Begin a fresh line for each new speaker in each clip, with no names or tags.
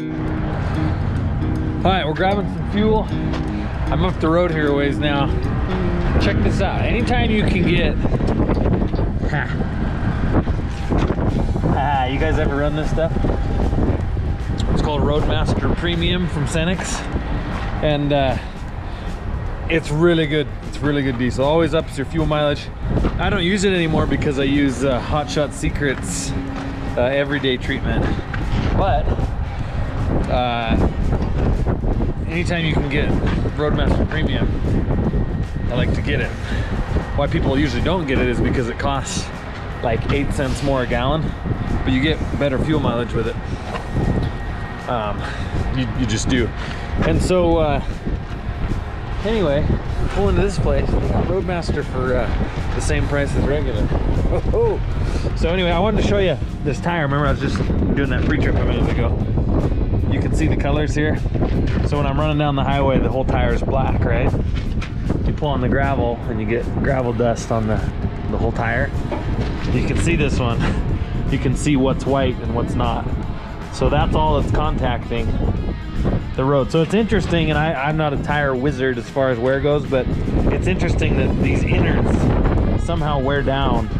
All right, we're grabbing some fuel. I'm up the road here a ways now. Check this out. Anytime you can get... Ah, you guys ever run this stuff? It's called Roadmaster Premium from Cenex. And uh, it's really good. It's really good diesel. Always ups your fuel mileage. I don't use it anymore because I use uh, Hot Shot Secrets uh, everyday treatment. But uh, anytime you can get Roadmaster Premium, I like to get it. Why people usually don't get it is because it costs like eight cents more a gallon, but you get better fuel mileage with it. Um, you, you just do. And so, uh, anyway, pull into this place. Roadmaster for uh, the same price as regular. Oh, So anyway, I wanted to show you this tire. Remember, I was just doing that pre-trip a minute ago. See the colors here. So when I'm running down the highway, the whole tire is black, right? You pull on the gravel and you get gravel dust on the, the whole tire. You can see this one. You can see what's white and what's not. So that's all that's contacting the road. So it's interesting, and I, I'm not a tire wizard as far as wear goes, but it's interesting that these innards somehow wear down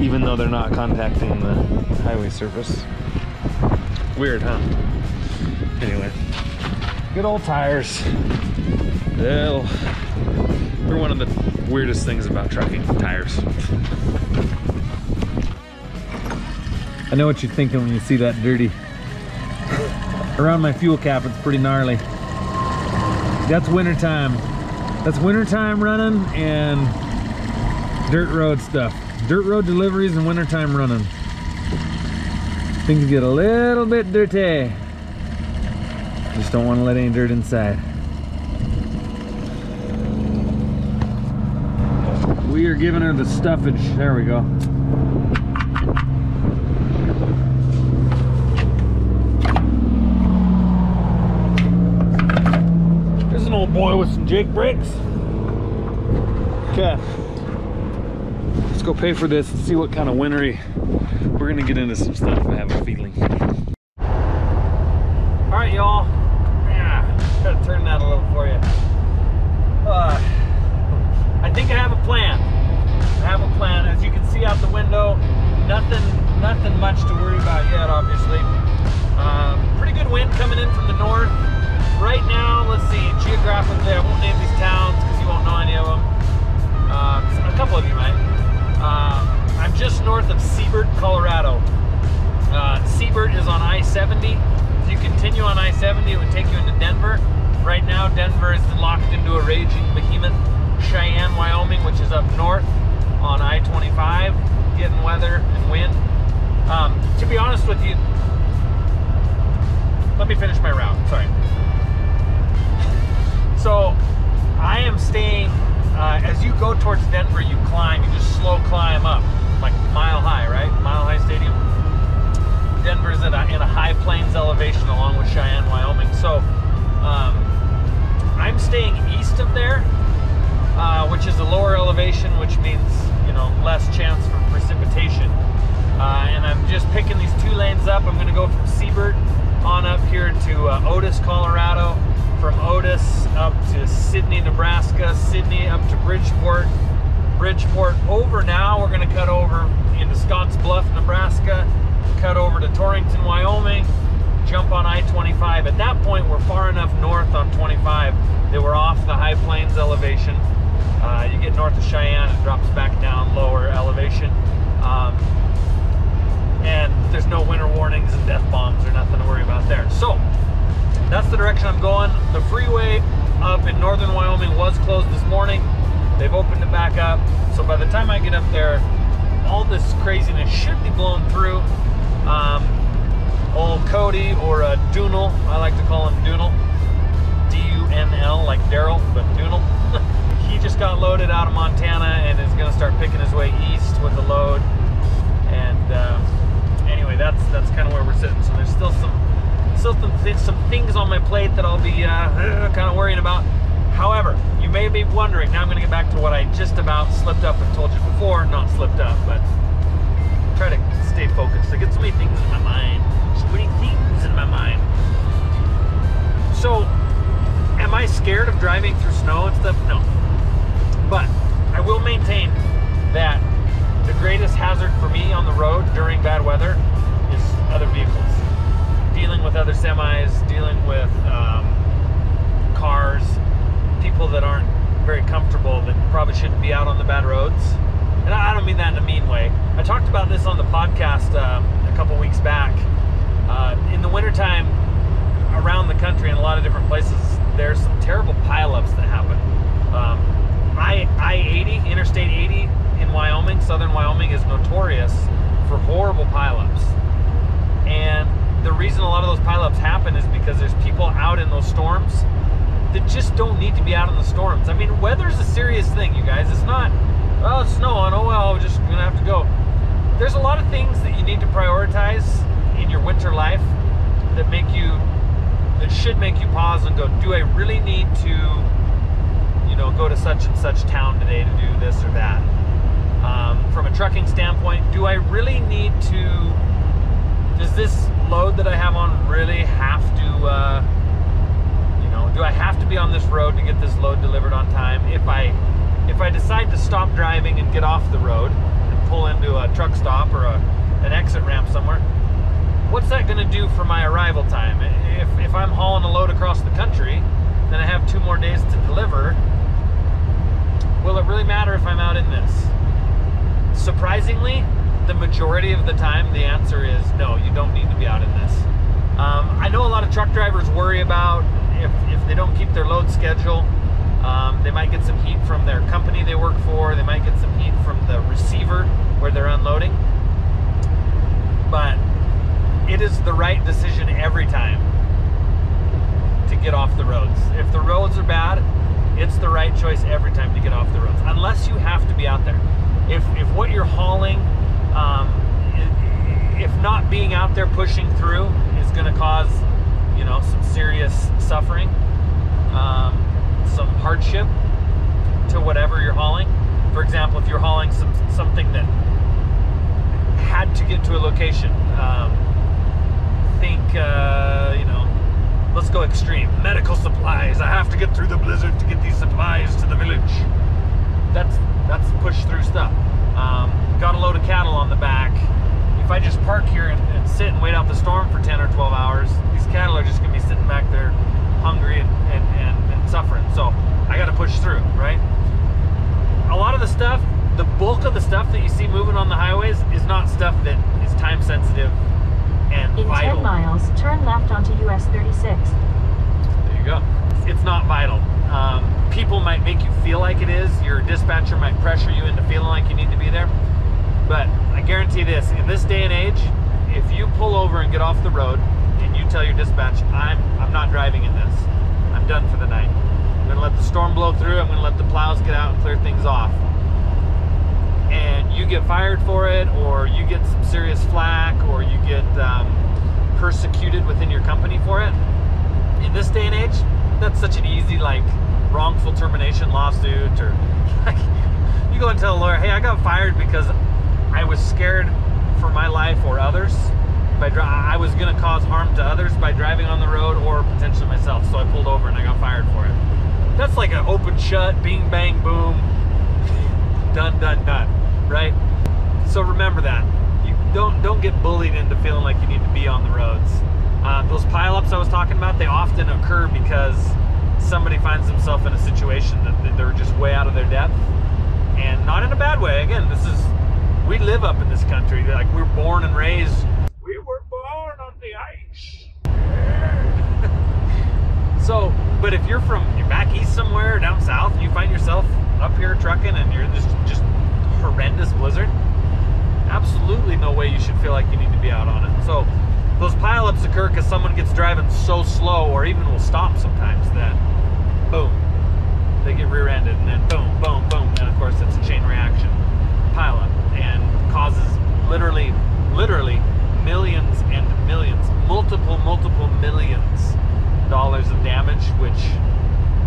even though they're not contacting the highway surface. Weird, huh? Anyway, good old tires. They'll, they're one of the weirdest things about trucking, tires. I know what you're thinking when you see that dirty. Around my fuel cap, it's pretty gnarly. That's wintertime. That's wintertime running and dirt road stuff. Dirt road deliveries and wintertime running. Things get a little bit dirty. Just don't want to let any dirt inside. We are giving her the stuffage. There we go. There's an old boy with some Jake brakes. Okay. Let's go pay for this and see what kind of wintry. We're gonna get into some stuff, I have a feeling. See out the window, nothing, nothing much to worry about yet, obviously. Uh, pretty good wind coming in from the north. Right now, let's see, geographically, I won't name these towns because you won't know any of them. Uh, a couple of you might. Uh, I'm just north of Seibert, Colorado. Uh, Seibert is on I-70. If you continue on I-70, it would take you into Denver. Right now, Denver is locked into a raging behemoth. Cheyenne, Wyoming, which is up north on I-25, getting weather and wind. Um, to be honest with you, let me finish my route. Sorry. So, I am staying uh, as you go towards Denver, you climb, you just slow climb up, like mile high, right? Mile High Stadium. Denver's in a, in a high plains elevation along with Cheyenne, Wyoming. So um, I'm staying east of there, uh, which is a lower elevation, which means, know, less chance for precipitation. Uh, and I'm just picking these two lanes up. I'm going to go from Seibert on up here to uh, Otis, Colorado from Otis up to Sidney, Nebraska, Sidney up to Bridgeport, Bridgeport over now. We're going to cut over into Scotts Bluff, Nebraska, cut over to Torrington, Wyoming, jump on I-25. At that point, we're far enough north on 25 that we're off the high plains elevation. Uh, you get north of Cheyenne, it drops back down lower elevation. Um, and there's no winter warnings and death bombs or nothing to worry about there. So, that's the direction I'm going. The freeway up in northern Wyoming was closed this morning. They've opened it back up. So by the time I get up there, all this craziness should be blown through. Um, old Cody or Dunal, I like to call him Dunal. D-U-N-L, like Daryl, but Dunal. he just got loaded out of Montana and is going to start picking his way east with the load. And uh, anyway, that's that's kind of where we're sitting. So there's still some still some, some things on my plate that I'll be uh, kind of worrying about. However, you may be wondering, now I'm going to get back to what I just about slipped up and told you before, not slipped up, but try to stay focused. I get so many things in my mind, so many things in my mind. So, am I scared of driving through snow and stuff? No, but I will maintain that the greatest hazard for me on the road during bad weather is other vehicles. Dealing with other semis, dealing with um, cars, people that aren't very comfortable that probably shouldn't be out on the bad roads. And I don't mean that in a mean way. I talked about this on the podcast um, a couple weeks back. Uh, in the wintertime, around the country in a lot of different places, there's some terrible pileups that happen. Um, I I 80, Interstate 80 in Wyoming, southern Wyoming, is notorious for horrible pileups. And the reason a lot of those pileups happen is because there's people out in those storms that just don't need to be out in the storms. I mean, weather's a serious thing, you guys. It's not, oh, it's snowing, oh well, just gonna have to go. There's a lot of things that you need to prioritize in your winter life that make you, that should make you pause and go, do I really need to, you know, go to such and such town today to do this or that? Um, from a trucking standpoint, do I really need to, does this load that I have on really have to, uh, you know, do I have to be on this road to get this load delivered on time? If I, if I decide to stop driving and get off the road and pull into a truck stop or a, an exit ramp somewhere, what's that going to do for my arrival time? If, if I'm hauling a load across the country, then I have two more days to deliver. Will it really matter if I'm out in this? Surprisingly, the majority of the time, the answer is no, you don't need to be out in this. Um, I know a lot of truck drivers worry about if, if they don't keep their load schedule, um, they might get some heat from their company they work for, they might get some heat from the receiver where they're unloading. But it is the right decision every time to get off the roads. If the roads are bad, it's the right choice every time to get off the roads, unless you have to be out there. If, if what you're hauling, um, if not being out there pushing through is going to cause, you know, some serious suffering, um, some hardship to whatever you're hauling. For example, if you're hauling some something that had to get to a location, um, think, uh, you know, let's go extreme. Medical supplies. I have to get through the blizzard to get these supplies to the village. That's that's push through stuff. Um, got a load of cattle on the back. If I just park here and, and, sit and wait out the storm for 10 or 12 hours, these cattle are just gonna be sitting back there hungry and, and, and, and suffering. So I gotta push through, right? A lot of the stuff, the bulk of the stuff that you see moving on the highways is not stuff that is time sensitive and
In
vital.
10 miles, turn left onto US 36.
There you go. It's not vital. Um, people might make you feel like it is. Your dispatcher might pressure you into feeling like you need to be there. But I guarantee this: in this day and age, if you pull over and get off the road and you tell your dispatch, "I'm I'm not driving in this. I'm done for the night. I'm going to let the storm blow through. I'm going to let the plows get out and clear things off." And you get fired for it, or you get some serious flack, or you get um, persecuted within your company for it. In this day and age, that's such an easy like wrongful termination lawsuit or like you go and tell a lawyer hey i got fired because i was scared for my life or others by dri- i was going to cause harm to others by driving on the road or potentially myself so i pulled over and i got fired for it that's like an open shut bing bang boom done done done right so remember that you don't don't get bullied into feeling like you need to be on the roads uh, those pileups I was talking about, they often occur because somebody finds themselves in a situation that they're just way out of their depth, and not in a bad way. Again, this is we live up in this country. Like we're born and raised. We were born on the ice. so, but if you're from you're back east somewhere, down south, and you find yourself up here trucking, and you're just just horrendous blizzard, absolutely no way you should feel like you need to be out on it. So those pileups occur because someone gets driving so slow or even will stop sometimes that boom they get rear-ended and then boom boom boom and of course it's a chain reaction pileup and causes literally literally millions and millions multiple multiple millions dollars of damage which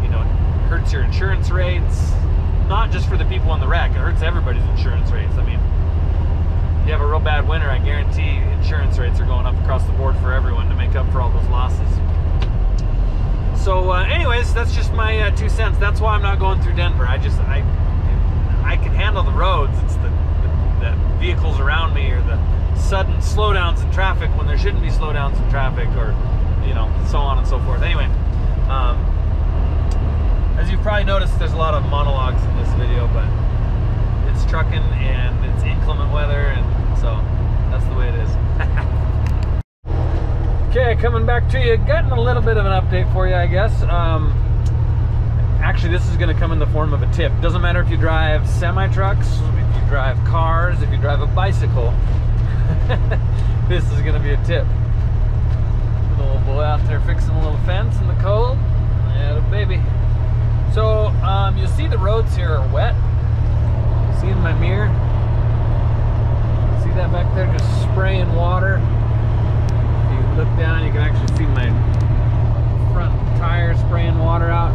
you know hurts your insurance rates not just for the people on the wreck it hurts everybody's insurance rates i mean you have a real bad winter, I guarantee insurance rates are going up across the board for everyone to make up for all those losses. So So, uh, anyways, that's just my uh, two cents. That's why I'm not going through Denver. I just I I can handle the roads. It's the, the, the vehicles around me or the sudden slowdowns in traffic when there shouldn't be slowdowns in traffic, or you know, so on and so forth. Anyway, um, as you've probably noticed, there's a lot of monologues in this video, but it's trucking and it's inclement weather, and so that's the way it is. okay, coming back to you, getting a little bit of an update for you, I guess. Um, actually, this is going to come in the form of a tip. Doesn't matter if you drive semi trucks, if you drive cars, if you drive a bicycle. this is going to be a tip. Little boy out there fixing a little fence in the cold. Yeah, baby. So um, you'll see the roads here are wet. See in my mirror? See that back there just spraying water? If you look down, you can actually see my front tire spraying water out.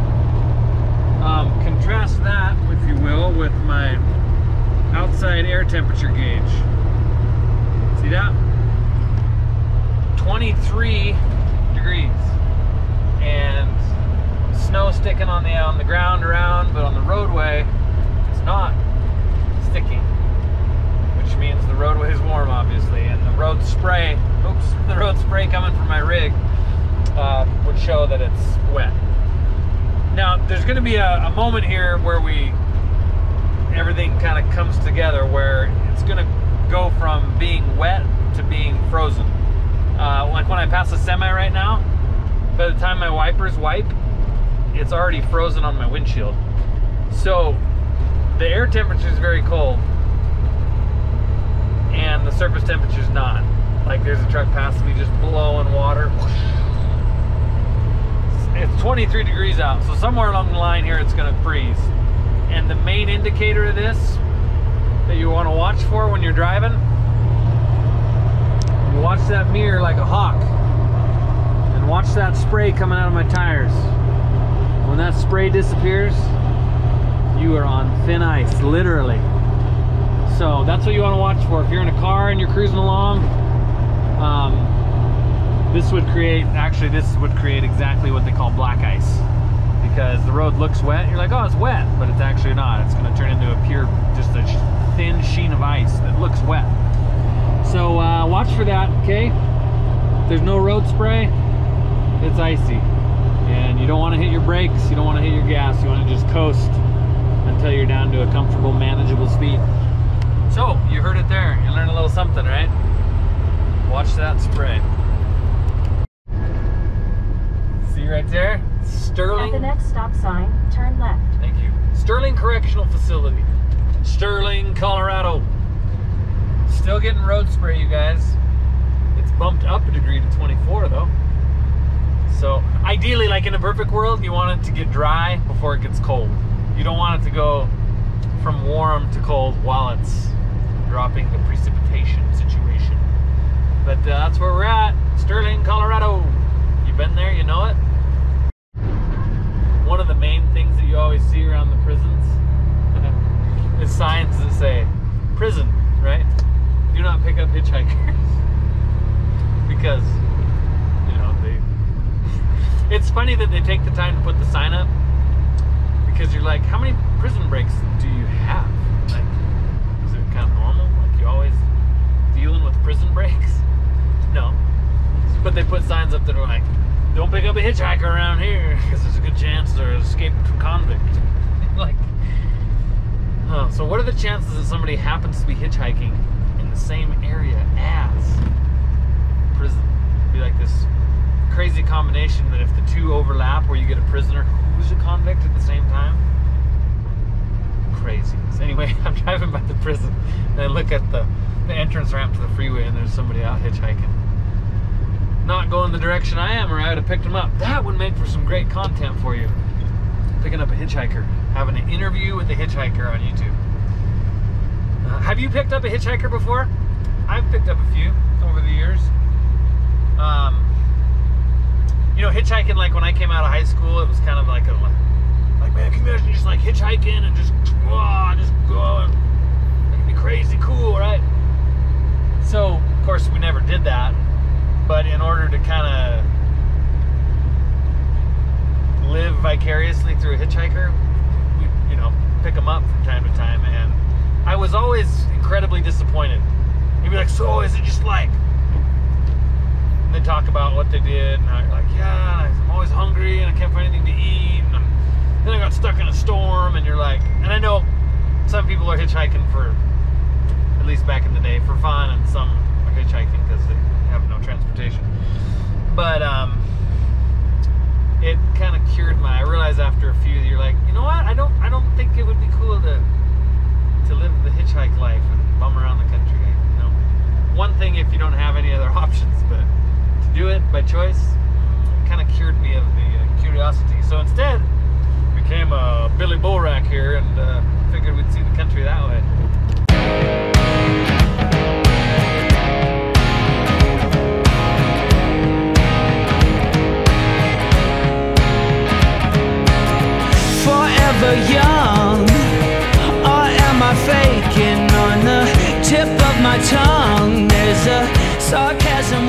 Um, contrast that, if you will, with my outside air temperature gauge. See that? 23 degrees. And snow sticking on the on the ground around, but on the roadway, it's not sticking. Which means the roadway is warm, obviously, and the road spray, oops, the road spray coming from my rig uh, would show that it's wet. Now, there's going to be a, a moment here where we everything kind of comes together, where it's going to go from being wet to being frozen. Uh, like when I pass a semi right now, by the time my wipers wipe, it's already frozen on my windshield. So the air temperature is very cold, and the surface temperature is not. Like there's a truck passing me just blowing water. It's 23 degrees out, so somewhere along the line here it's going to freeze. And the main indicator of this that you want to watch for when you're driving. Watch that mirror like a hawk. And watch that spray coming out of my tires. When that spray disappears, you are on thin ice, literally. So that's what you want to watch for. If you're in a car and you're cruising along, um, this would create, actually this would create exactly what they call black ice because the road looks wet. You're like, oh, it's wet, but it's actually not. It's going to turn into a pure, just a thin sheen of ice that looks wet. So uh, watch for that, okay? There's no road spray, it's icy. And you don't want to hit your brakes, you don't want to hit your gas, you want to just coast until you're down to a comfortable, manageable speed. So, you heard it there. You learned a little something, right? Watch that spray. See right there? Sterling.
At the next stop sign, turn left.
Thank you. Sterling Correctional Facility. Sterling, Colorado. Still getting road spray, you guys. It's bumped up a degree to 24 though. So ideally, like in a perfect world, you want it to get dry before it gets cold. You don't want it to go from warm to cold while it's dropping the precipitation situation. But uh, that's where we're at, Sterling, Colorado. You've been there, you know it. One of the main things that you always see around the prisons is signs that say prison, right? Do not pick up hitchhikers. because. It's funny that they take the time to put the sign up because you're like, how many prison breaks do you have? Like, is it kind of normal? Like, you always dealing with prison breaks? No. But they put signs up that are like, don't pick up a hitchhiker around here because there's a good chance they're from convict. like, huh, so what are the chances that somebody happens to be hitchhiking in the same area as prison? Be like this crazy combination that if the two overlap, where you get a prisoner who's a convict at the same time. Crazy. Anyway, I'm driving by the prison and I look at the, the entrance ramp to the freeway and there's somebody out hitchhiking not going the direction I am, or I would have picked them up. That would make for some great content for you. Picking up a hitchhiker, having an interview with a hitchhiker on YouTube. Uh, have you picked up a hitchhiker before? I've picked up a few over the years. Um, you know, hitchhiking, like when I came out of high school, it was kind of like a, like, man, can you imagine just like hitchhiking and just, oh, just go, it'd be crazy cool, right? So, of course, we never did that but in order to kind of live vicariously through a hitchhiker, we you know pick them up from time to time, and I was always incredibly disappointed. He'd be like, "So is it just like?" They talk about what they did, and I'm like, "Yeah, I'm always hungry, and I can't find anything to eat." And then I got stuck in a storm, and you're like, and I know some people are hitchhiking for, at least back in the day, for fun, and some are hitchhiking because they have no transportation. But um, it kind of cured my. I realized after a few, you're like, you know what? I don't, I don't think it would be cool to to live the hitchhike life and bum around the country. You know, one thing if you don't have any other options, but do it by choice, kind of cured me of the uh, curiosity. So instead, became a Billy Borak here and uh, figured we'd see the country that way.
forever young? Or am I faking on the tip of my tongue? There's a sarcasm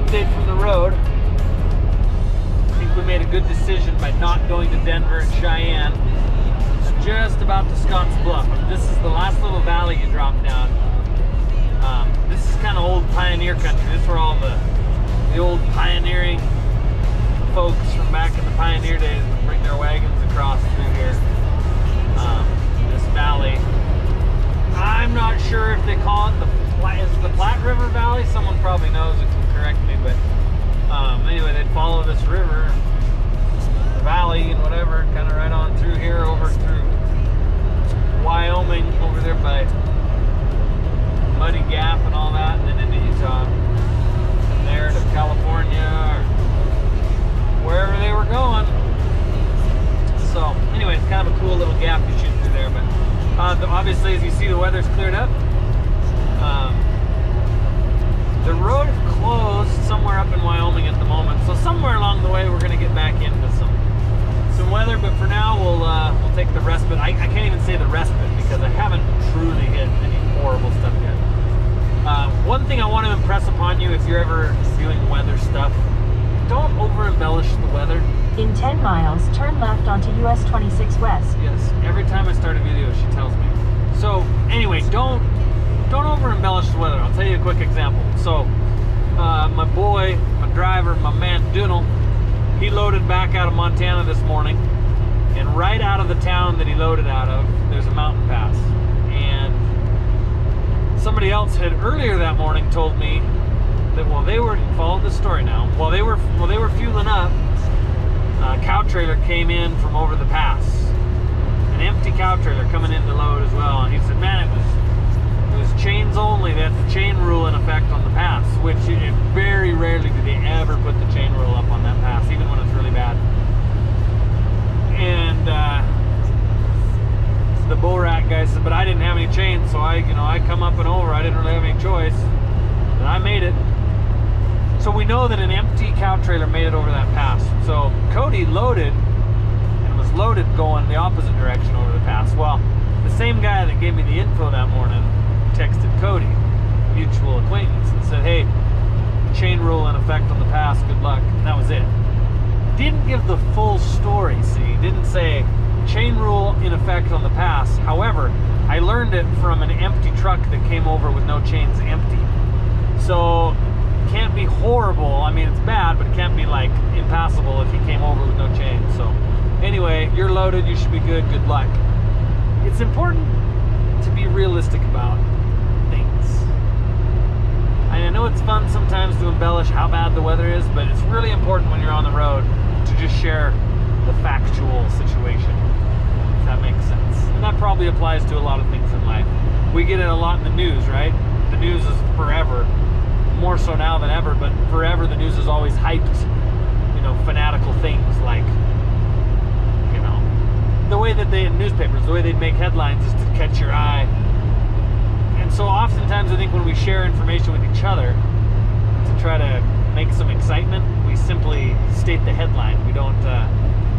update from the road. I think we made a good decision by not going to Denver and Cheyenne. It's just about to Scotts Bluff. This is the last little valley you drop down. Um, this is kind of old pioneer country. This is where all the the old pioneering folks from back in the pioneer days would bring their wagons across through here. Um, this valley. I'm not sure if they call it the is the Platte River Valley. Someone probably knows and can correct me, but um, anyway, they'd follow this river, the valley, and whatever, kind of right on through here, over through Wyoming, over there by Muddy Gap and all that, and then into Utah. From there to California or wherever they were going. So, anyway, it's kind of a cool little gap you shoot through there. But uh, obviously, as you see, the weather's cleared up. Um, the road closed somewhere up in Wyoming at the moment. So somewhere along the way, we're going to get back into some some weather. But for now, we'll uh, we'll take the respite. I, I can't even say the respite because I haven't truly hit any horrible stuff yet. Uh, one thing I want to impress upon you, if you're ever doing weather stuff, don't over embellish the weather.
In 10 miles, turn left onto US 26 West.
Yes, every time I start a video, she tells me. So anyway, don't don't over embellish the weather. I'll tell you a quick example. So uh, my boy, my driver, my man Dunal, he loaded back out of Montana this morning, and right out of the town that he loaded out of, there's a mountain pass, and somebody else had earlier that morning told me that while they were follow the story now, while they were while they were fueling up, a cow trailer came in from over the pass. An empty cow trailer coming in to load as well. And he said, man, it was was chains only. They the chain rule in effect on the pass, which it, very rarely do they ever put the chain rule up on that pass, even when it's really bad. And uh, the bull rack guy said, but I didn't have any chains, so I, you know, I come up and over. I didn't really have any choice, and I made it. So we know that an empty cow trailer made it over that pass. So Cody loaded and was loaded going the opposite direction over the pass. Well, the same guy that gave me the info that morning texted Cody, mutual acquaintance, and said, "Hey, chain rule in effect on the pass. Good luck." And that was it. Didn't give the full story. See, didn't say chain rule in effect on the pass. However, I learned it from an empty truck that came over with no chains empty. So can't be horrible. I mean, it's bad, but it can't be like impassable if he came over with no chains. So, anyway, you're loaded. You should be good. Good luck. It's important to be realistic about. I know it's fun sometimes to embellish how bad the weather is, but it's really important when you're on the road to just share the factual situation. If that makes sense. And that probably applies to a lot of things in life. We get it a lot in the news, right? The news is forever more so now than ever, but forever the news is always hyped, you know, fanatical things like, you know, the way that they in newspapers, the way they'd make headlines is to catch your eye. And so oftentimes I think when we share information with each other to try to make some excitement, we simply state the headline. We don't uh,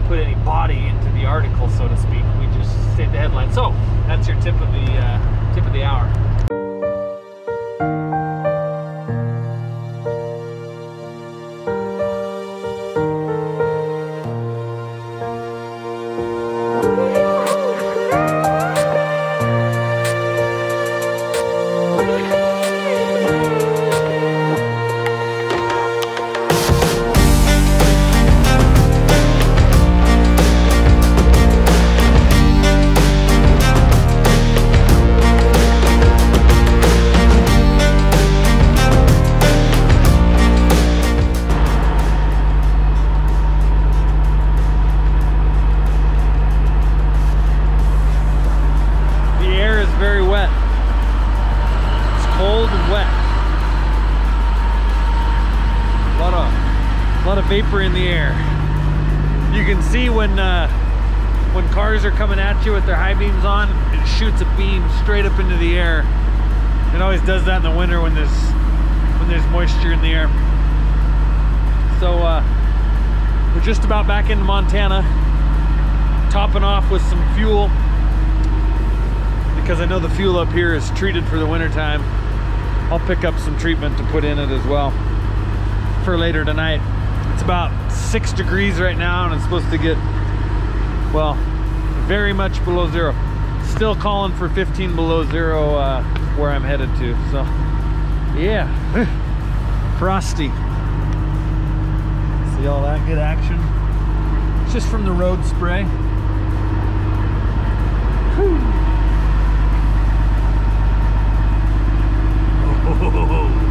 put any body into the article, so to speak. We just state the headline. So that's your tip of the uh, tip of the hour. Pick up some treatment to put in it as well for later tonight. It's about six degrees right now and it's supposed to get, well, very much below zero. Still calling for 15 below zero uh, where I'm headed to. So yeah, frosty. See all that good action? It's just from the road spray. Whew. All right,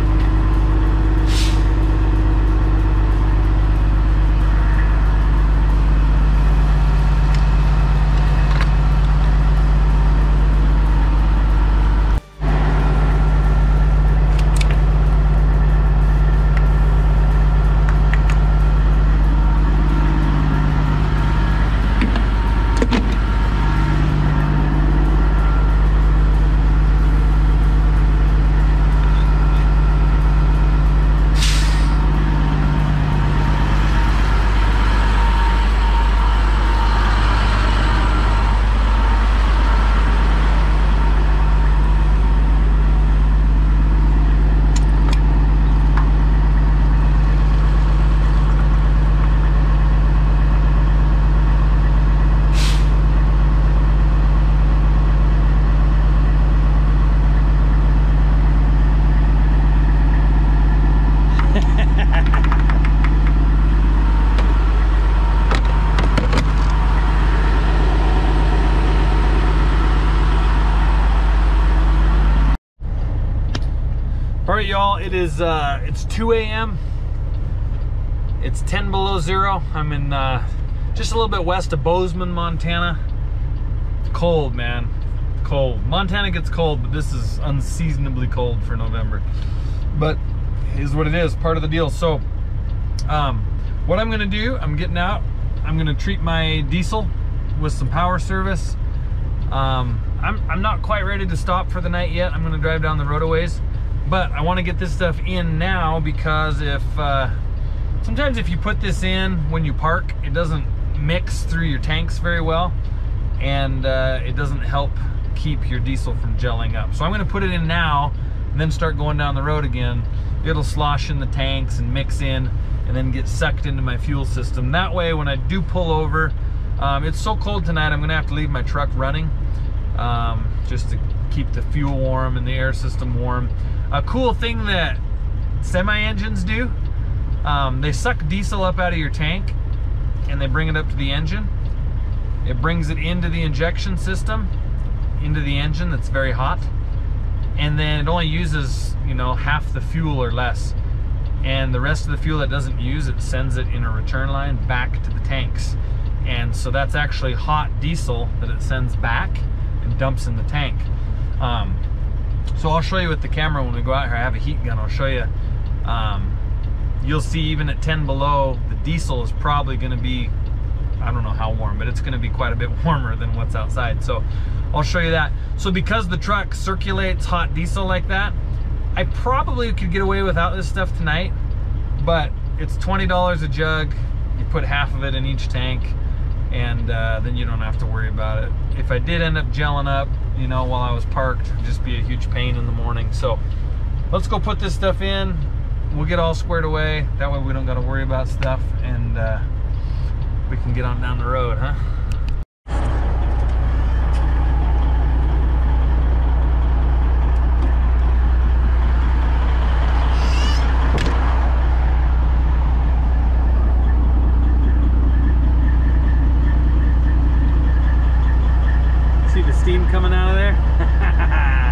y'all, it is, uh, it's 2 a.m. It's 10 below zero. I'm in uh, just a little bit west of Bozeman, Montana. Cold, man. Cold. Montana gets cold, but this is unseasonably cold for November. But is what it is, part of the deal. So, um, what I'm gonna do, I'm getting out. I'm gonna treat my diesel with some power service. Um, I'm, I'm not quite ready to stop for the night yet. I'm gonna drive down the road a ways but I want to get this stuff in now because if uh, sometimes if you put this in when you park it doesn't mix through your tanks very well and uh, it doesn't help keep your diesel from gelling up. So I'm going to put it in now and then start going down the road again. It'll slosh in the tanks and mix in and then get sucked into my fuel system. That way when I do pull over um, it's so cold tonight I'm gonna have to leave my truck running um, just to keep the fuel warm and the air system warm a cool thing that semi-engines do, um, they suck diesel up out of your tank and they bring it up to the engine. It brings it into the injection system, into the engine that's very hot. And then it only uses, you know, half the fuel or less. And the rest of the fuel that doesn't use, it sends it in a return line back to the tanks. And so that's actually hot diesel that it sends back and dumps in the tank. Um, so I'll show you with the camera when we go out here. I have a heat gun. I'll show you. Um, you'll see even at 10 below, the diesel is probably going to be, I don't know how warm, but it's going to be quite a bit warmer than what's outside. So I'll show you that. So because the truck circulates hot diesel like that, I probably could get away without this stuff tonight, but it's $20 a jug. You put half of it in each tank and uh, then you don't have to worry about it. If I did end up gelling up, you know, while I was parked, it'd just be a huge pain in the morning. So let's go put this stuff in. We'll get all squared away. That way we don't got to worry about stuff and uh, we can get on down the road, huh? See the steam coming out of there?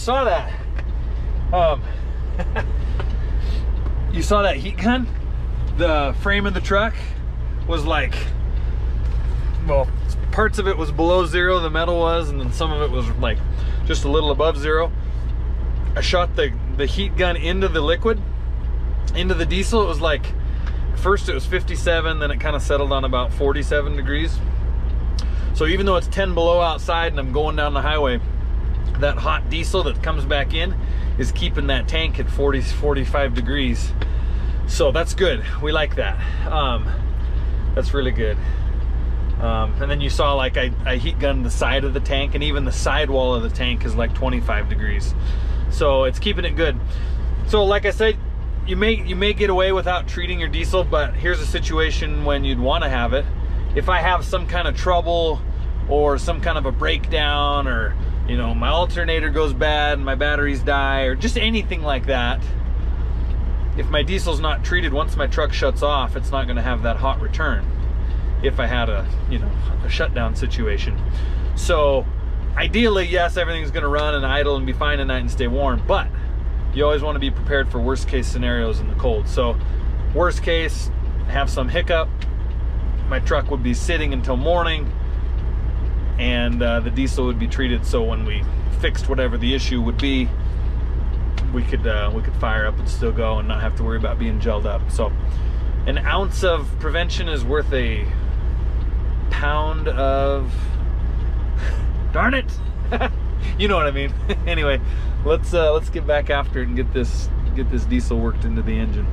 saw that. Um, you saw that heat gun? The frame of the truck was like, well, parts of it was below zero, the metal was, and then some of it was like just a little above zero. I shot the, the heat gun into the liquid, into the diesel. It was like, first it was 57, then it kind of settled on about 47 degrees. So even though it's 10 below outside and I'm going down the highway, that hot diesel that comes back in is keeping that tank at 40, 45 degrees. So that's good. We like that. Um, that's really good. Um, and then you saw like I, I heat gun the side of the tank and even the sidewall of the tank is like 25 degrees. So it's keeping it good. So like I said, you may you may get away without treating your diesel, but here's a situation when you'd want to have it. If I have some kind of trouble or some kind of a breakdown or you know my alternator goes bad and my batteries die or just anything like that. If my diesel's not treated once my truck shuts off it's not going to have that hot return. If i had a you know a shutdown situation. So ideally yes everything's going to run and idle and be fine at night and stay warm but you always want to be prepared for worst case scenarios in the cold. So worst case have some hiccup. My truck would be sitting until morning and uh, the diesel would be treated so when we fixed whatever the issue would be we could uh, we could fire up and still go and not have to worry about being gelled up. So an ounce of prevention is worth a pound of darn it! You know what I mean. Anyway let's uh, let's get back after it and get this get this diesel worked into the engine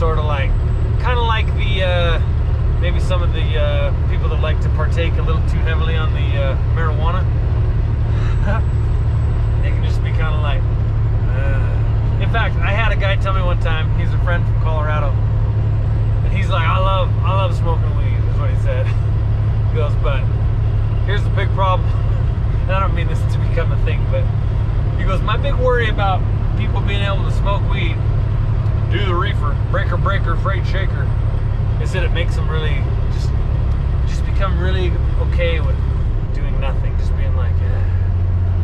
sort of like, kind of like the uh, maybe some of the uh, people that like to partake a little too heavily on the uh, marijuana. they can just be kind of like. Uh. In fact, I had a guy tell me one time. He's a friend from Colorado, and he's like, "I love I love smoking weed," is what he said. He goes, but here's the big problem. And I don't mean this to become a thing, but he goes, my big worry about people being able to smoke weed, do the reefer, breaker, breaker, freight shaker, is that it makes them really just just become really okay with doing nothing, just being like, eh.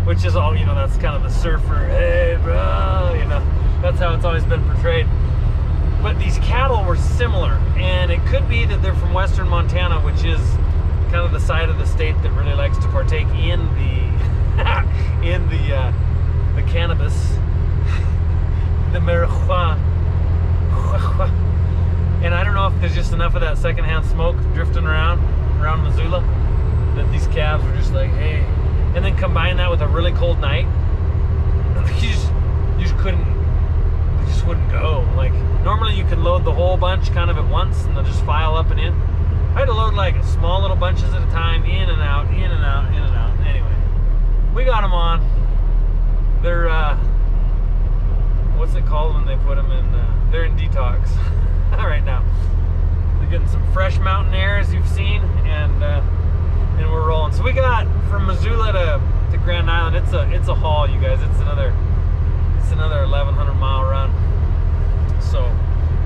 which is all you know. That's kind of the surfer, hey bro, you know. That's how it's always been portrayed. But these cattle were similar, and it could be that they're from western Montana, which is kind of the side of the state that really likes to partake in the in the uh, the cannabis, the marijuana. And I don't know if there's just enough of that secondhand smoke drifting around around Missoula that these calves were just like, hey. And then combine that with a really cold night, you just you just couldn't, you just wouldn't go. Like normally you can load the whole bunch kind of at once and they'll just file up and in. I had to load like small little bunches at a time, in and out, in and out, in and out. Anyway, we got them on. They're uh, what's it called when they put them in? Uh, they're in detox right now. They're getting some fresh mountain air, as you've seen, and uh, and we're rolling. So we got from Missoula to, to Grand Island. It's a it's a haul, you guys. It's another it's another 1100 mile run. So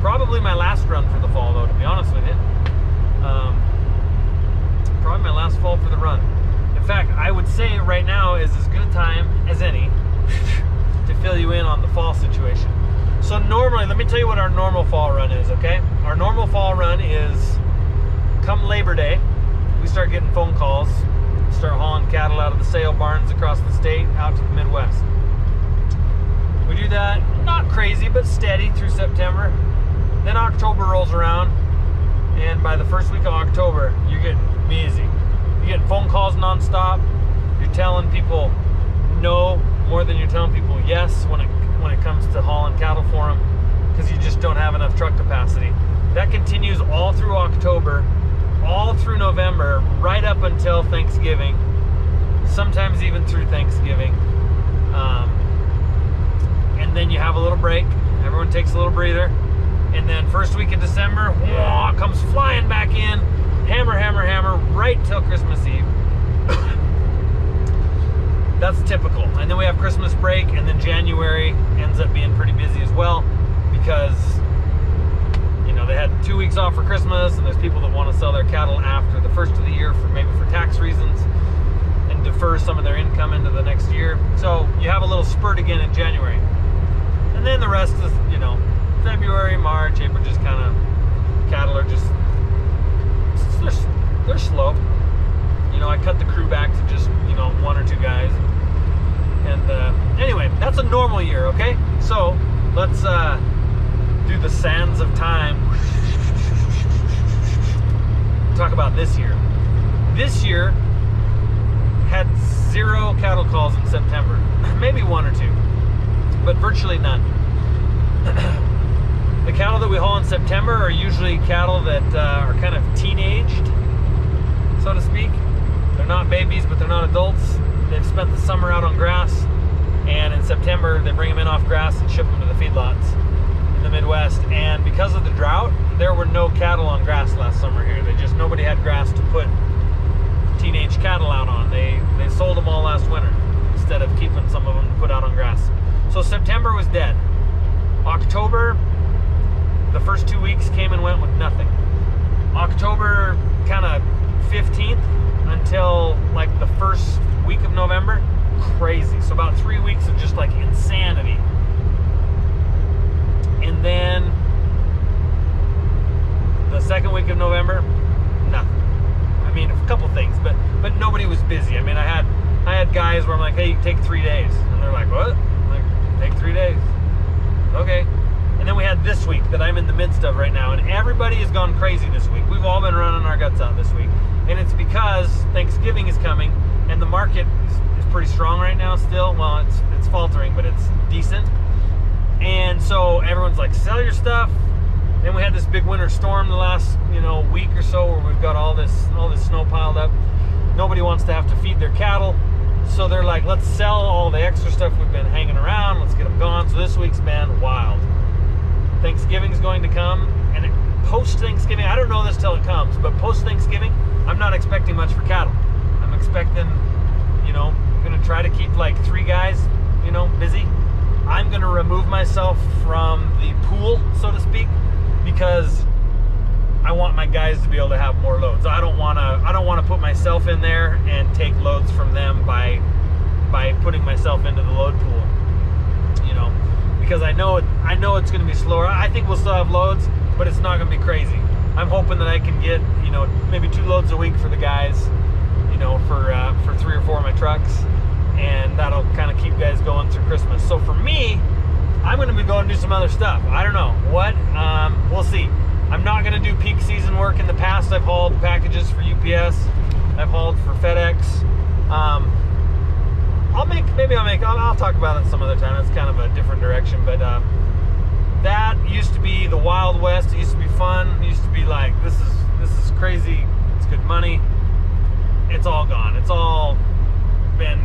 probably my last run for the fall, though. To be honest with you, um, probably my last fall for the run. In fact, I would say right now is as good a time as any to fill you in on the fall situation. So normally, let me tell you what our normal fall run is, okay? Our normal fall run is come Labor Day, we start getting phone calls, start hauling cattle out of the sale barns across the state out to the Midwest. We do that not crazy, but steady through September. Then October rolls around, and by the first week of October, you're getting busy. You're getting phone calls nonstop. You're telling people no more than you're telling people yes when it when it comes to hauling cattle for them because you just don't have enough truck capacity. That continues all through October, all through November, right up until Thanksgiving. Sometimes even through Thanksgiving. Um, and then you have a little break. Everyone takes a little breather. And then first week of December, whoa, comes flying back in, hammer, hammer, hammer, right till Christmas Eve. That's typical. And then we have Christmas break, and then January ends up being pretty busy as well because you know they had two weeks off for Christmas, and there's people that want to sell their cattle after the first of the year for maybe for tax reasons and defer some of their income into the next year. So you have a little spurt again in January, and then the rest is you know February, March, April, just kind of cattle are just they're, they're slow. You know, I cut the crew back to just you know one or two guys. And uh, anyway, that's a normal year, okay? So let's uh, do the sands of time. Talk about this year. This year had zero cattle calls in September, maybe one or two, but virtually none. the cattle that we haul in September are usually cattle that uh, are kind of teenaged, so to speak. They're not babies, but they're not adults. They've spent the summer out on grass, and in September they bring them in off grass and ship them to the feedlots in the Midwest. And because of the drought, there were no cattle on grass last summer here. They just nobody had grass to put teenage cattle out on. They they sold them all last winter instead of keeping some of them to put out on grass. So September was dead. October, the first two weeks came and went with nothing. October kind of 15th until like the first week of November, crazy. So about three weeks of just like insanity. And then the second week of November, nothing. I mean, a couple things, but but nobody was busy. I mean, I had I had guys where I'm like, hey, take three days, and they're like, what? I'm like, take three days. Okay. And then we had this week that I'm in the midst of right now, and everybody has gone crazy this week. We've all been running our guts out this week, and it's because Thanksgiving is coming, and the market is, pretty strong right now. Still, well, it's it's faltering, but it's decent. And so everyone's like, sell your stuff. Then we had this big winter storm the last, you know, week or so where we've got all this all this snow piled up. Nobody wants to have to feed their cattle. So they're like, let's sell all the extra stuff we've been hanging around. Let's get them gone. So this week's been wild. Thanksgiving's going to come, and post Thanksgiving, I don't know this till it comes, but post Thanksgiving, I'm not expecting much for cattle. Expecting, you know, gonna try to keep like three guys, you know, busy. I'm gonna remove myself from the pool, so to speak, because I want my guys to be able to have more loads. I don't wanna I don't wanna put myself in there and take loads from them by by putting myself into the load pool. You know, because I know it I know it's gonna be slower. I think we'll still have loads, but it's not gonna be crazy. I'm hoping that I can get, you know, maybe two loads a week for the guys, know, for uh, for three or four of my trucks, and that'll kind of keep guys going through Christmas. So for me, I'm going to be going to do some other stuff. I don't know what. Um, we'll see. I'm not going to do peak season work. In the past, I've hauled packages for UPS. I've hauled for FedEx. Um, I'll make maybe I'll make I'll, I'll, talk about it some other time. It's kind of a different direction, but uh, that used to be the Wild West. It used to be fun. It used to be like this is this is crazy. It's good money. It's all gone. It's all been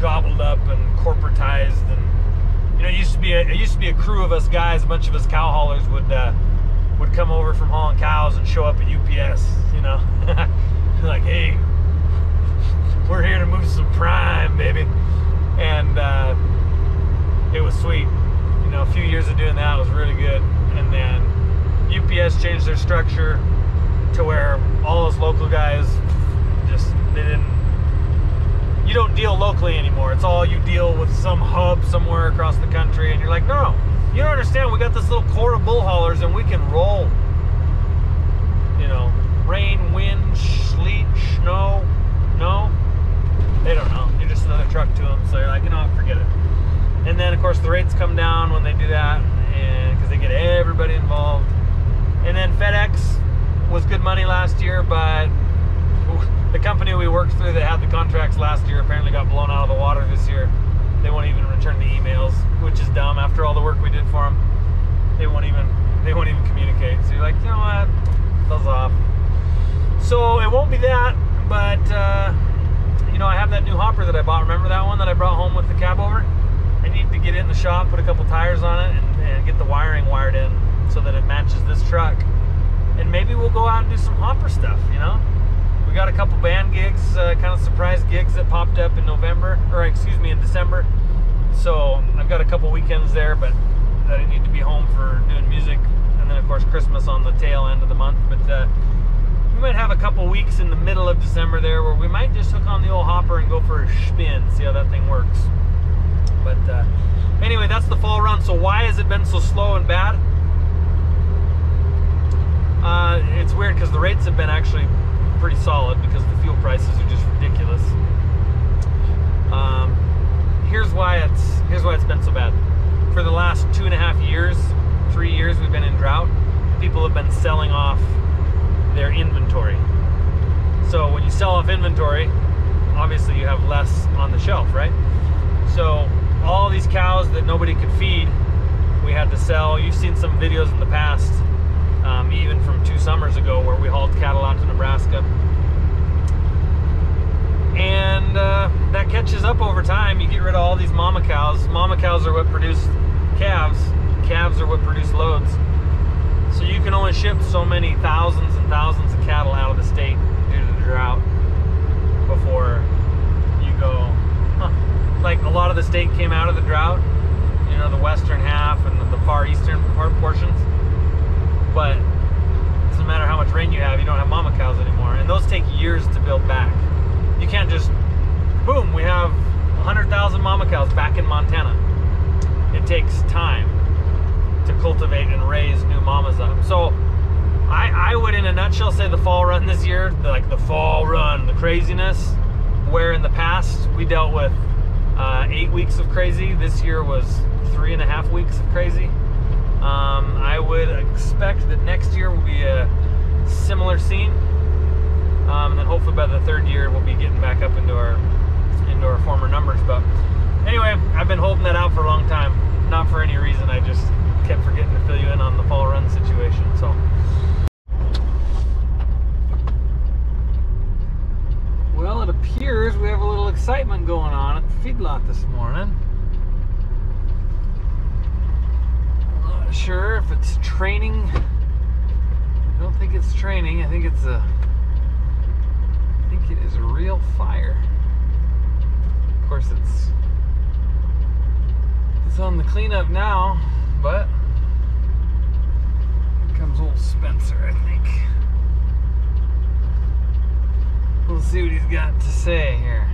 gobbled up and corporatized and you know, it used to be a it used to be a crew of us guys, a bunch of us cow haulers would uh, would come over from hauling cows and show up at UPS. You know, like, hey, we're here to move some prime, baby, and uh, it was sweet. You know, a few years of doing that was really good, and then UPS changed their structure to where all those local guys they you don't deal locally anymore. It's all you deal with some hub somewhere across the country, and you're like, no, you don't understand. We got this little core of bull haulers, and we can roll. You know, rain, wind, sleet, snow. No, they don't know. You're just another truck to them, so you're like, you know, forget it. And then, of course, the rates come down when they do that, and because they get everybody involved. And then FedEx was good money last year, but the company we worked through that had the contracts last year apparently got blown out of the water this year. They won't even return the emails, which is dumb. After all the work we did for them, they won't even they won't even communicate. So you're like, you know what, buzz off. So it won't be that, but uh, you know I have that new hopper that I bought. Remember that one that I brought home with the cab over? I need to get it in the shop, put a couple tires on it, and, and get the wiring wired in so that it matches this truck. And maybe we'll go out and do some hopper stuff, you know? Got a couple band gigs, uh, kind of surprise gigs that popped up in November, or excuse me, in December. So I've got a couple weekends there, but I need to be home for doing music, and then of course Christmas on the tail end of the month. But uh, we might have a couple weeks in the middle of December there where we might just hook on the old hopper and go for a spin, see how that thing works. But uh, anyway, that's the fall run. So why has it been so slow and bad? Uh, it's weird because the rates have been actually pretty solid because the fuel prices are just ridiculous. Um, here's why it's here's why it's been so bad. For the last two and a half years, three years we've been in drought. People have been selling off their inventory. So when you sell off inventory, obviously you have less on the shelf, right? So all these cows that nobody could feed, we had to sell. You've seen some videos in the past, um, even from two summers ago, where we hauled cattle out to Nebraska. And uh, that catches up over time. You get rid of all these mama cows. Mama cows are what produce calves. Calves are what produce loads. So you can only ship so many thousands and thousands of cattle out of the state due to the drought before you go, huh. Like a lot of the state came out of the drought, you know, the western half and the far eastern portions. But it doesn't matter how much rain you have, you don't have mama cows anymore. And those take years to build back. You can't just, boom, we have 100,000 mama cows back in Montana. It takes time to cultivate and raise new mamas up. So I, I would, in a nutshell, say the fall run this year, like the fall run, the craziness, where in the past we dealt with uh, eight weeks of crazy. This year was three and a half weeks of crazy. Um, I would expect that next year will be a similar scene. Um, and then hopefully by the third year we'll be getting back up into our into our former numbers. But anyway, I've been holding that out for a long time. Not for any reason. I just kept forgetting to fill you in on the fall run situation. So. Well, it appears we have a little excitement going on at the feedlot this morning. Sure if it's training. I don't think it's training. I think it's a. I think it is a real fire. Of course, it's it's on the cleanup now, but here comes old Spencer, I think. We'll see what he's got to say here.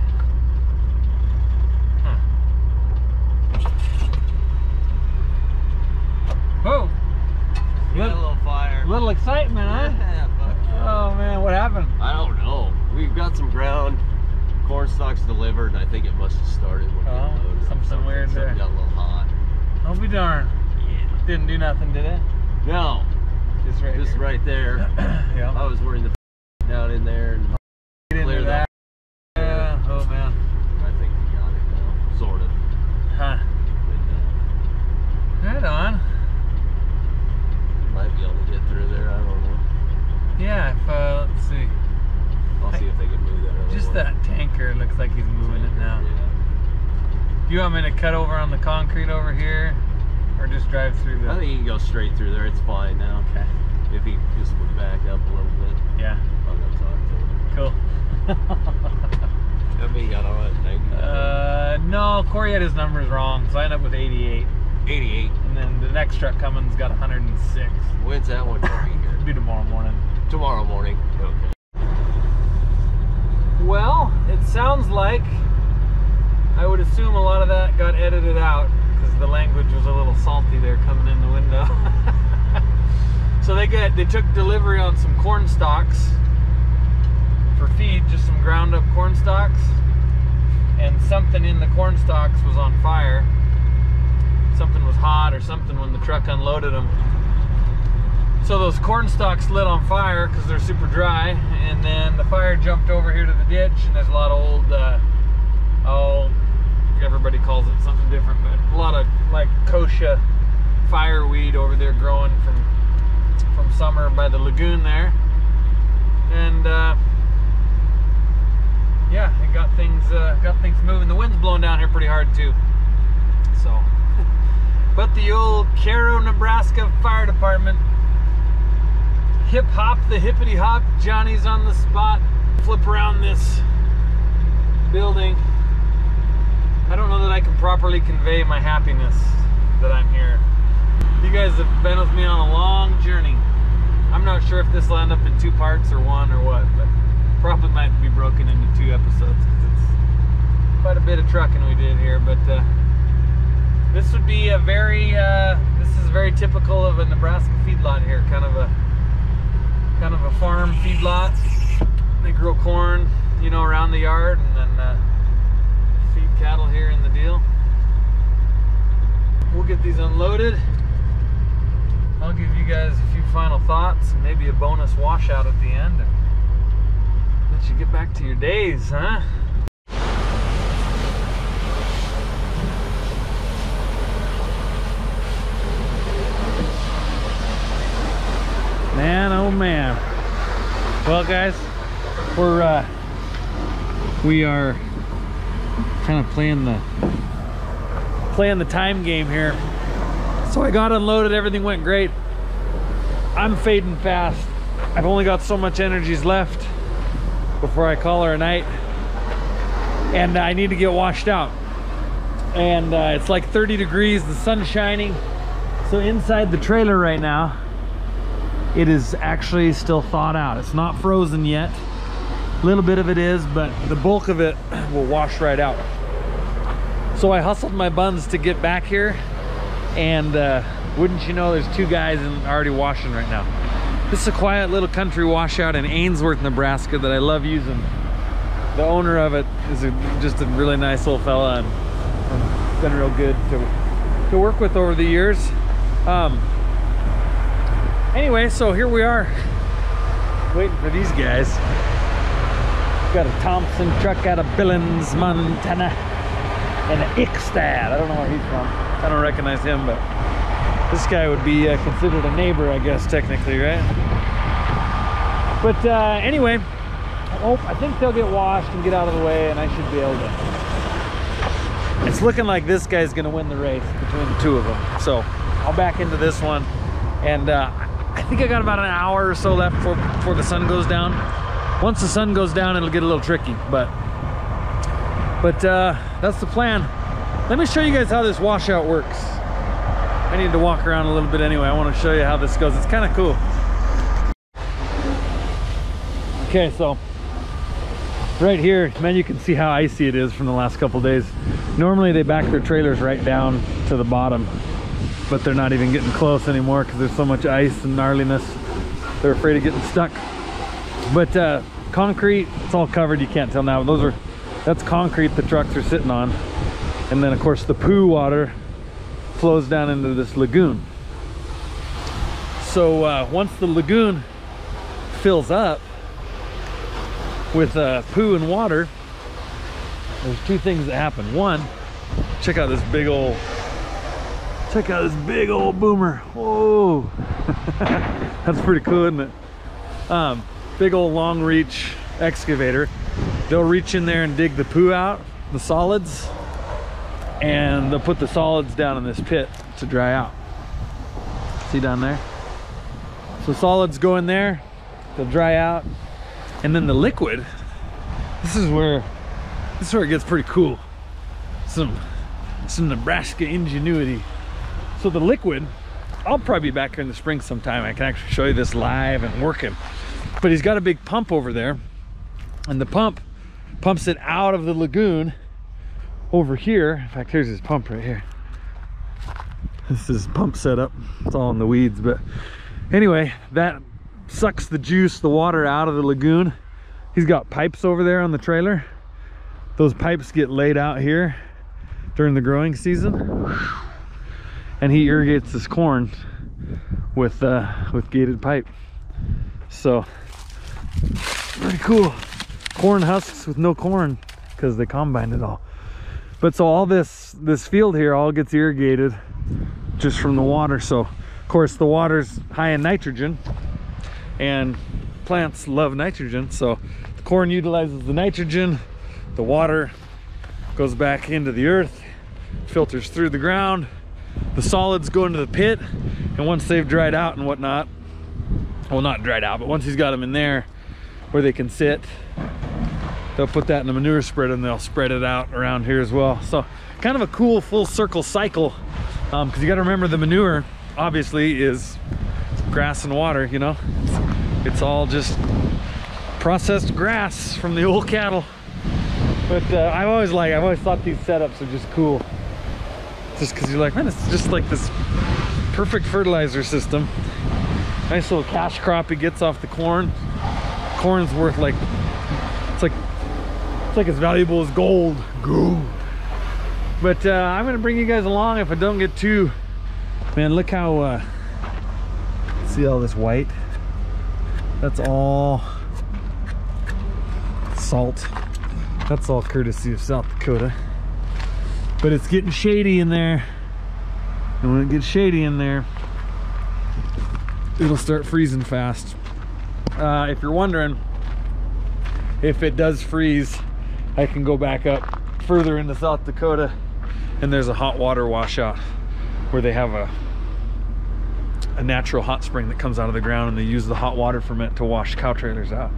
Huh. Whoa!
We got a little fire.
Little excitement, huh?
Yeah, yeah.
Oh man, what happened?
I don't know. We've got some ground corn stalks delivered, and I think it must have started when
Oh,
it loaded. or
something weird
Something
there.
got a little hot.
I'll be darned.
Yeah.
Didn't do nothing, did it?
No,
Just right
just
here.
right there.
yeah.
I was worrying the down in there, and
Get into
clear that.
that. Yeah. Oh man.
I think we got it now, sort of.
Huh.
But, uh,
Right on.
Might be able to get through there. I don't know.
Yeah. If uh, let's see.
I'll see if they can move that.
Just
one.
that tanker looks like he's moving it now.
Yeah.
You want me to cut over on the concrete over here, or just drive through the?
I think you can go straight through there. It's fine now.
Okay.
If he just would back up a little bit,
Yeah.
I'll go talk to him.
Cool.
How many got it? 90?
uh, no, Corey had his numbers wrong, so I ended up with 88.
88.
And then the next truck coming's got 106.
When's that one gonna be here?
It'll be tomorrow morning.
Tomorrow morning. Okay.
Well, it sounds like I would assume a lot of that got edited out because the language was a little salty there coming in the window. so they get they took delivery on some corn stalks for feed, just some ground up corn stalks, and something in the corn stalks was on fire. Something was hot or something when the truck unloaded them. So those corn stalks lit on fire because they're super dry, and then the fire jumped over here to the ditch, and there's a lot of old, uh, oh, everybody calls it something different, but a lot of like kochia fireweed over there growing from from summer by the lagoon there, and uh, yeah, it got things uh, got things moving. The wind's blowing down here pretty hard too, so. But the old Cairo, Nebraska Fire Department hip hop the hippity hop. Johnny's on the spot. Flip around this building. I don't know that I can properly convey my happiness that I'm here. You guys have been with me on a long journey. I'm not sure if this will end up in two parts or one or what, but probably might be broken into two episodes because it's quite a bit of trucking we did here. But uh, this would be a very, uh, this is very typical of a Nebraska feedlot here, kind of a kind of a farm feedlot. They grow corn, you know, around the yard, and then uh, feed cattle here in the deal. We'll get these unloaded. I'll give you guys a few final thoughts and maybe a bonus washout at the end. And let you get back to your days, huh? Man, oh man. Well, guys, we're uh, we are kind of playing the playing the time game here. So I got unloaded, everything went great. I'm fading fast. I've only got so much energies left before I call her a night. And I need to get washed out. And uh, it's like 30 degrees, the sun's shining. So inside the trailer right now, it is actually still thawed out. It's not frozen yet. A little bit of it is, but the bulk of it will wash right out. So I hustled my buns to get back here and uh, wouldn't you know there's two guys in, already washing right now. This is a quiet little country washout in Ainsworth, Nebraska that I love using. The owner of it is a, just a really nice little fella and, and been real good to, to work with over the years. Um, anyway, so here we are waiting for these guys. Got a Thompson truck out of Billings, Montana and an Ickstad. I don't know where he's from. I don't recognize him, but this guy would be uh, considered a neighbor, I guess, technically, right? But uh, anyway, oh, I think they'll get washed and get out of the way, and I should be able to. It's looking like this guy's gonna win the race between the two of them. So I'll back into this one, and uh, I think I got about an hour or so left before, before the sun goes down. Once the sun goes down, it'll get a little tricky, but but uh, that's the plan. Let me show you guys how this washout works. I need to walk around a little bit anyway. I want to show you how this goes. It's kind of cool. Okay, so right here, man, you can see how icy it is from the last couple days. Normally they back their trailers right down to the bottom, but they're not even getting close anymore because there's so much ice and gnarliness. They're afraid of getting stuck. But uh, concrete, it's all covered. You can't tell now. Those are, that's concrete the trucks are sitting on. And then of course the poo water flows down into this lagoon. So uh, once the lagoon fills up with uh, poo and water, there's two things that happen. One, check out this big old, check out this big old boomer. Whoa, that's pretty cool, isn't it? Um, big old long reach excavator. They'll reach in there and dig the poo out, the solids, and they'll put the solids down in this pit to dry out. See down there? So solids go in there, they'll dry out, and then the liquid, this is where this is where it gets pretty cool. Some some Nebraska ingenuity. So the liquid, I'll probably be back here in the spring sometime. I can actually show you this live and working. But he's got a big pump over there, and the pump pumps it out of the lagoon over here. In fact, here's his pump right here. This is pump setup. It's all in the weeds, but anyway, that sucks the juice, the water out of the lagoon. He's got pipes over there on the trailer. Those pipes get laid out here during the growing season. And he irrigates this corn with uh, with gated pipe. So pretty cool. Corn husks with no corn because they combined it all. But so all this this field here all gets irrigated just from the water. So of course the water's high in nitrogen and plants love nitrogen. So the corn utilizes the nitrogen, the water goes back into the earth, filters through the ground, the solids go into the pit, and once they've dried out and whatnot, well not dried out, but once he's got them in there where they can sit, they'll put that in the manure spread and they'll spread it out around here as well. So kind of a cool full circle cycle because um, you got to remember the manure obviously is grass and water, you know. It's, it's all just processed grass from the old cattle. But uh, I've always like, I've always thought these setups are just cool. Just because you're like, man, it's just like this perfect fertilizer system. Nice little cash crop he gets off the corn. Corn's worth like, it's like, it's like as valuable as gold. Gold. But uh, I'm gonna bring you guys along if I don't get too, man, look how, uh, see all this white? That's all, salt. That's all courtesy of South Dakota. But it's getting shady in there. And when it gets shady in there, it'll start freezing fast. Uh, if you're wondering if it does freeze, I can go back up further into South Dakota and there's a hot water washout where they have a a natural hot spring that comes out of the ground and they use the hot water from it to wash cow trailers out.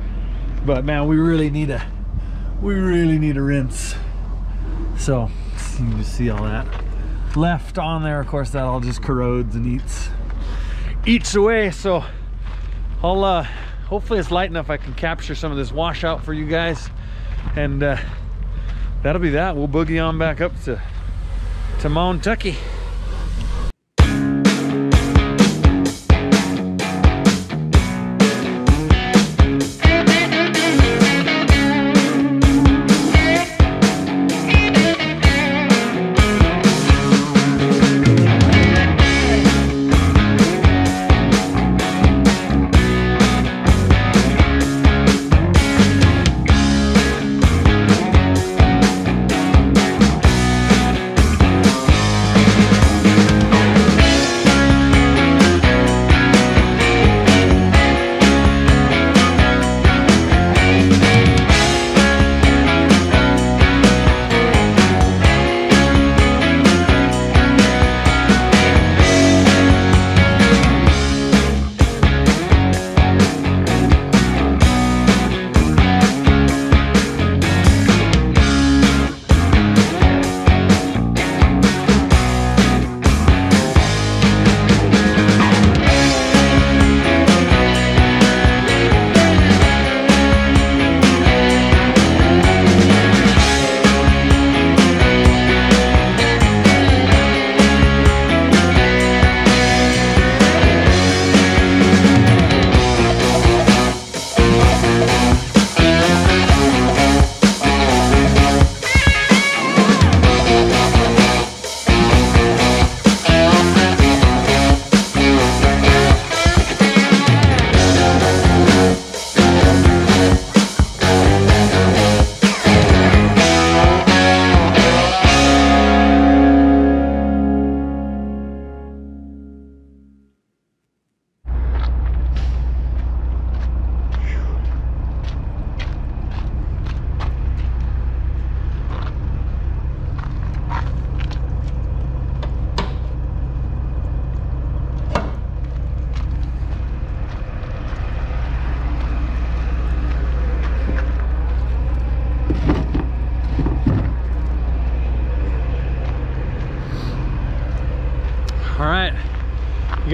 But man, we really need a we really need a rinse. So you can just see all that left on there. Of course, that all just corrodes and eats eats away. So I'll uh, hopefully it's light enough I can capture some of this washout for you guys, and uh, that'll be that. We'll boogie on back up to to Montucky.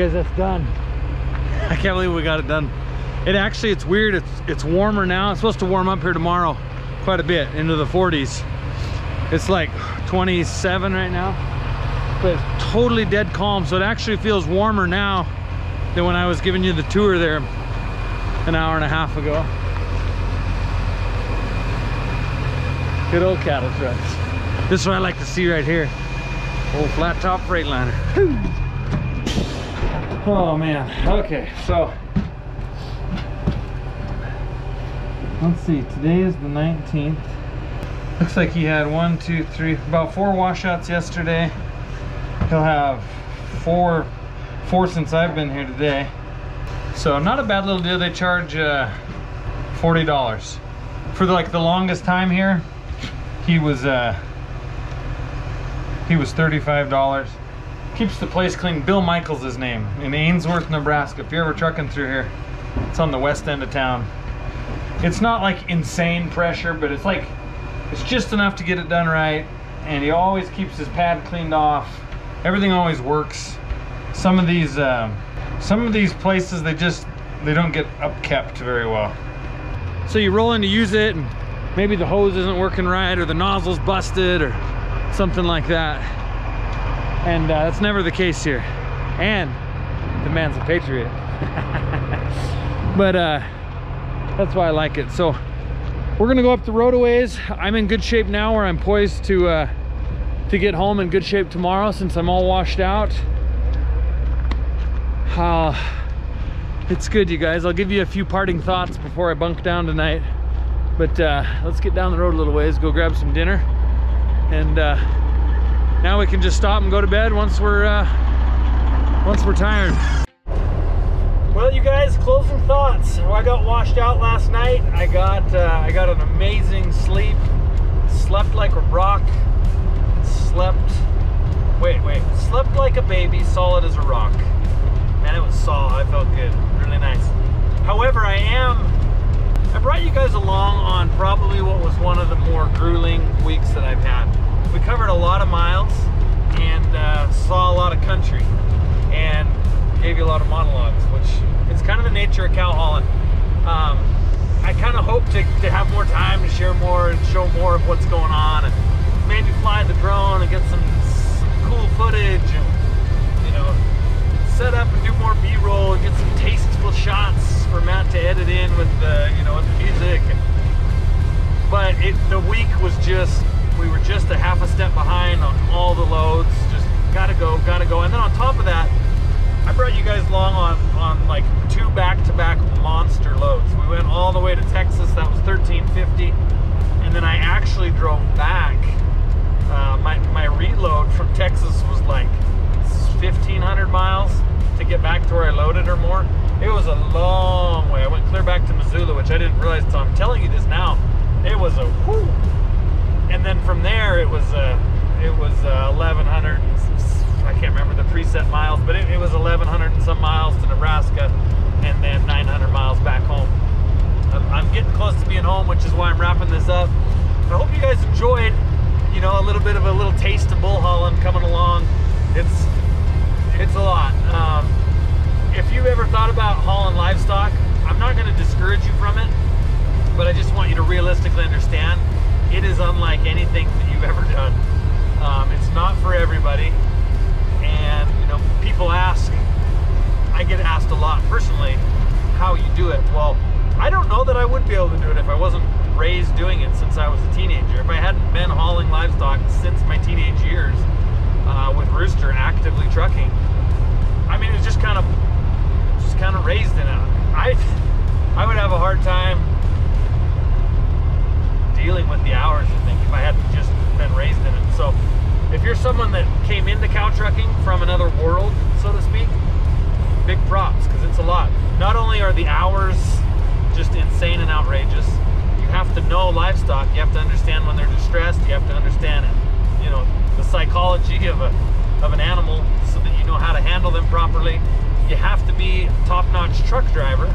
Guys, that's done. I can't believe we got it done. It actually, it's weird. It's it's warmer now. It's supposed to warm up here tomorrow, quite a bit into the 40s. It's like 27 right now, but it's totally dead calm. So it actually feels warmer now than when I was giving you the tour there an hour and a half ago. Good old cattle trucks. This is what I like to see right here. Old flat top Freightliner. Oh man, okay, so let's see, today is the 19th. Looks like he had one, two, three, about four washouts yesterday. He'll have four, four since I've been here today. So not a bad little deal. They charge uh, $40 for like the longest time here. He was uh, he was $35. Keeps the place clean. Bill Michaels his name in Ainsworth, Nebraska. If you're ever trucking through here, it's on the west end of town. It's not like insane pressure, but it's like it's just enough to get it done right. And he always keeps his pad cleaned off. Everything always works. Some of these um, some of these places they just they don't get upkept very well. So you roll in to use it and maybe the hose isn't working right or the nozzle's busted or something like that. And uh, that's never the case here. And the man's a patriot. but uh, that's why I like it. So we're gonna go up the road a ways. I'm in good shape now where I'm poised to uh, to get home in good shape tomorrow since I'm all washed out. Uh, it's good, you guys. I'll give you a few parting thoughts before I bunk down tonight. But uh, let's get down the road a little ways, go grab some dinner, and uh, now we can just stop and go to bed once we're uh, once we're tired. Well, you guys, closing thoughts. I got washed out last night. I got uh, I got an amazing sleep. Slept like a rock. Slept. Wait, wait. Slept like a baby, solid as a rock. Man, it was solid. I felt good. Really nice. However, I am. I brought you guys along on probably what was one of the more grueling weeks that I've had. We covered a lot of miles and uh, saw a lot of country and gave you a lot of monologues, which it's kind of the nature of cow. Um, I kind of hope to, to have more time to share more and show more of what's going on and maybe fly the drone and get some, some cool footage and, you know, set up and do more B-roll and get some tasteful shots for Matt to edit in with the, you know, with the music. But it, the week was just, we were just a half a step behind on all the loads. Just gotta go, gotta go. And then on top of that, I brought you guys along on, on like two back-to-back monster loads. We went all the way to Texas, that was 1350. And then I actually drove back. Uh, my, my reload from Texas was like 1,500 miles to get back to where I loaded or more. It was a long way. I went clear back to Missoula, which I didn't realize until I'm telling you this now. It was a whoo. And then from there, it was uh, it was uh, 1,100. I can't remember the preset miles, but it, it was 1,100 and some miles to Nebraska, and then 900 miles back home. I'm, getting close to being home, which is why I'm wrapping this up. I hope you guys enjoyed. You know, a little bit of a little taste of bull hauling coming along. It's it's a lot. Um, if you've ever thought about hauling livestock, I'm not going to discourage you from it, but I just want you to realistically understand it is unlike anything that you've ever done. Um, it's not for everybody, and you know, people ask. I get asked a lot personally how you do it. Well, I don't know that I would be able to do it if I wasn't raised doing it since I was a teenager. If I hadn't been hauling livestock since my teenage years uh, with Rooster actively trucking, I mean, it was just kind of, just kind of raised in it. I, I would have a hard time dealing with the hours. I think if I hadn't just been raised in it. So, if you're someone that came into cow trucking from another world, so to speak, big props because it's a lot. Not only are the hours just insane and outrageous, you have to know livestock. You have to understand when they're distressed. You have to understand, you know, the psychology of a of an animal so that you know how to handle them properly. You have to be top-notch truck driver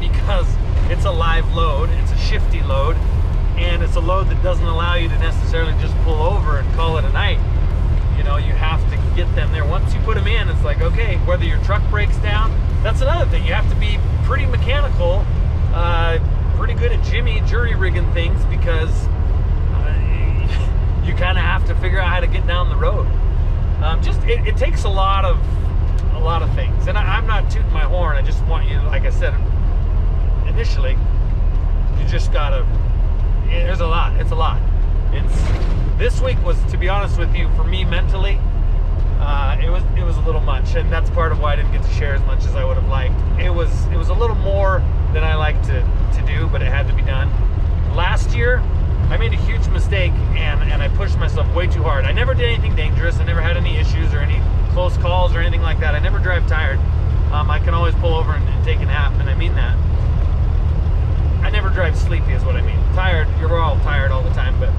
because it's a live load, it's a shifty load, and it's a load that doesn't allow you to necessarily just pull over and call it a night. You know, you have to get them there. Once you put them in, it's like, okay, whether your truck breaks down, that's another thing. You have to be pretty mechanical, uh, pretty good at Jimmy jury rigging things because uh, you kind of have to figure out how to get down the road. Um, just it, it, takes a lot of a lot of things, and I, I'm not tooting my horn. I just want you, like I said initially, you just gotta. There's a lot. It's a lot. It's this week was, to be honest with you, for me mentally, uh, it was it was a little much, and that's part of why I didn't get to share as much as I would have liked. It was it was a little more than I like to to do, but it had to be done. Last year, I made a huge mistake and, and I pushed myself way too hard. I never did anything dangerous. I never had any issues or any close calls or anything like that. I never drive tired. Um, I can always pull over and, and, take a nap, and I mean that. I never drive sleepy, is what I mean. Tired, you're all tired all the time, but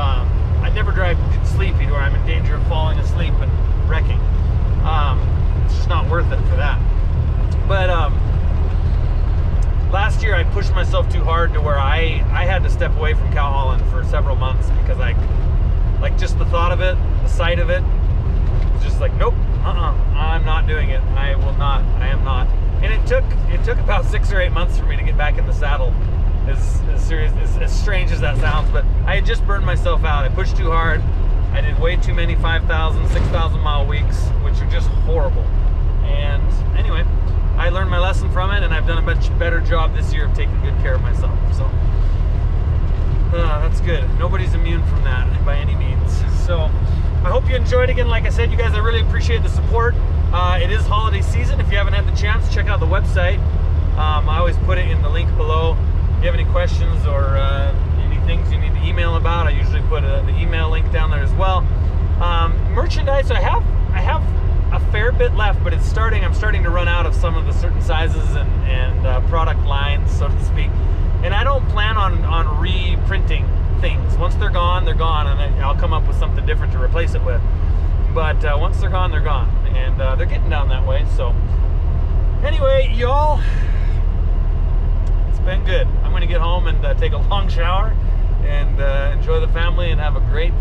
um, I never drive sleepy to where I'm in danger of falling asleep and wrecking. Um, it's just not worth it for that. But um, last year I pushed myself too hard to where I I had to step away from cow hauling for several months because I like just the thought of it, the sight of it, was just like nope, uh-uh, I'm not doing it. I will not. I am not. And it took it took about six or eight months for me to get back in the saddle. As, as serious as, as strange as that sounds, but I had just burned myself out. I pushed too hard. I did way too many 5,000, 6,000 mile weeks, which are just horrible. And anyway, I learned my lesson from it, and I've done a much better job this year of taking good care of myself. So uh, that's good. Nobody's immune from that by any means. So I hope you enjoyed again. Like I said, you guys, I really appreciate the support. Uh, it is holiday season. If you haven't had the chance, check out the website. Um, I always put it in the link below. You have any questions or uh, any things you need to email about, I usually put a, the email link down there as well. Um, merchandise, I have I have a fair bit left, but it's starting. I'm starting to run out of some of the certain sizes and and uh, product lines, so to speak. And I don't plan on on reprinting things. Once they're gone, they're gone, and I- I'll come up with something different to replace it with. But uh, once they're gone, they're gone, and uh, they're getting down that way. So anyway, y'all, been good. I'm gonna get home and uh, take a long shower and uh, enjoy the family and have a great